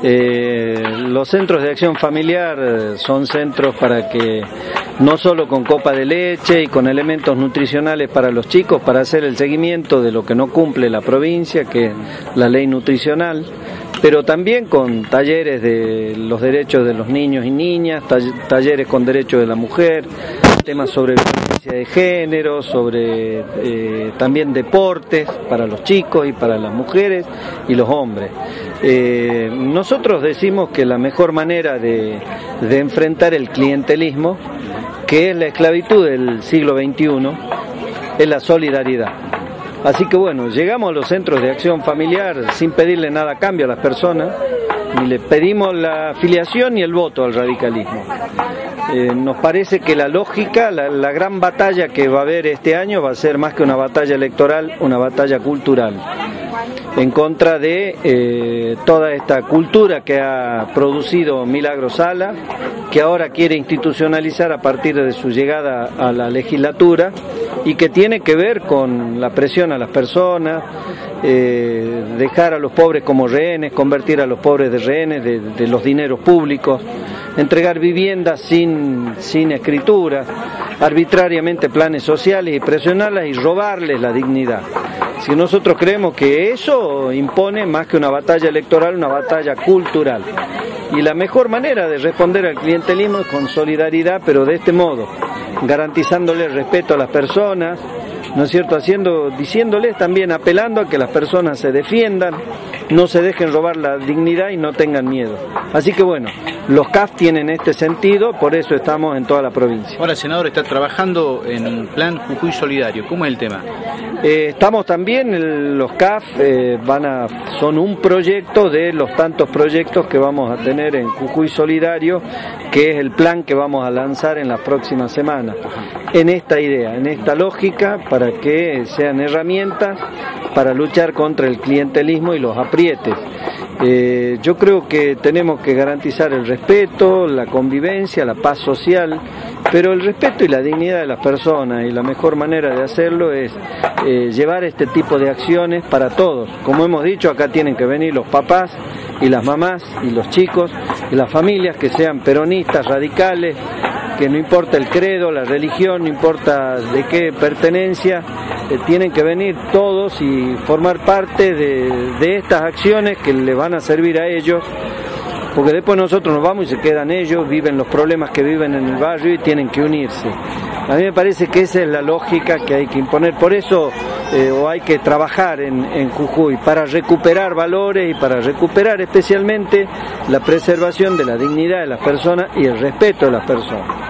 Eh, los centros de acción familiar eh, son centros para que no solo con copa de leche y con elementos nutricionales para los chicos, para hacer el seguimiento de lo que no cumple la provincia, que es la ley nutricional, pero también con talleres de los derechos de los niños y niñas, talleres con derechos de la mujer, temas sobre violencia de género, sobre eh, también deportes para los chicos y para las mujeres y los hombres. Eh, nosotros decimos que la mejor manera de, de enfrentar el clientelismo, que es la esclavitud del siglo XXI, es la solidaridad. Así que bueno, llegamos a los centros de acción familiar sin pedirle nada a cambio a las personas, ni le pedimos la afiliación ni el voto al radicalismo. Eh, nos parece que la lógica, la, gran batalla que va a haber este año va a ser más que una batalla electoral, una batalla cultural en contra de eh, toda esta cultura que ha producido Milagro Sala, que ahora quiere institucionalizar a partir de su llegada a la legislatura y que tiene que ver con la presión a las personas, eh, dejar a los pobres como rehenes, convertir a los pobres de rehenes de, los dineros públicos, entregar viviendas sin, sin escritura, arbitrariamente planes sociales y presionarlas y robarles la dignidad. Si nosotros creemos que eso impone más que una batalla electoral, una batalla cultural. Y la mejor manera de responder al clientelismo es con solidaridad, pero de este modo, garantizándole respeto a las personas, ¿no es cierto? Haciendo, diciéndoles también, apelando a que las personas se defiendan, no se dejen robar la dignidad y no tengan miedo. Así que bueno, los CAF tienen este sentido, por eso estamos en toda la provincia. Ahora, senador, está trabajando en un plan Jujuy Solidario. ¿Cómo es el tema? Eh, estamos también, los CAF eh, van a, son un proyecto de los tantos proyectos que vamos a tener en Jujuy Solidario, que es el plan que vamos a lanzar en las próximas semanas. En esta idea, en esta lógica, para que sean herramientas para luchar contra el clientelismo y los aprietes. Eh, yo creo que tenemos que garantizar el respeto, la convivencia, la paz social, pero el respeto y la dignidad de las personas y la mejor manera de hacerlo es eh, llevar este tipo de acciones para todos. Como hemos dicho, acá tienen que venir los papás y las mamás y los chicos y las familias que sean peronistas, radicales, que no importa el credo, la religión, no importa de qué pertenencia, eh, tienen que venir todos y formar parte de, estas acciones que le van a servir a ellos, porque después nosotros nos vamos y se quedan ellos, viven los problemas que viven en el barrio y tienen que unirse. A mí me parece que esa es la lógica que hay que imponer, por eso eh, o hay que trabajar en, en Jujuy para recuperar valores y para recuperar especialmente la preservación de la dignidad de las personas y el respeto de las personas.